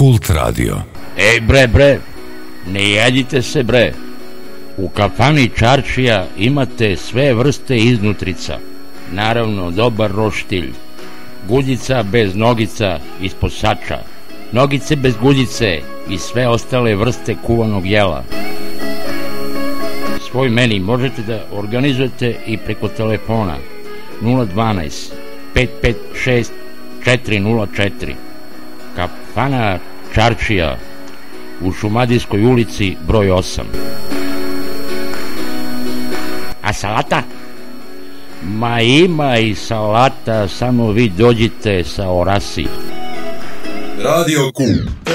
Kult Radio. Ej bre bre, ne jedite se bre. U kafani Čarčija imate sve vrste iznutrica. Naravno, dobar roštilj. Guljica bez nogica ispod sača. Nogice bez guljice i sve ostale vrste kuvanog jela. Svoj meni možete da organizujete i preko telefona 012 556 404. Kafana Čarčija u Šumadijskoj ulici broj 8. A salata? Ma ima i salata, samo vi dođite sa orasi. Radio Kult.